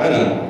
I don't know.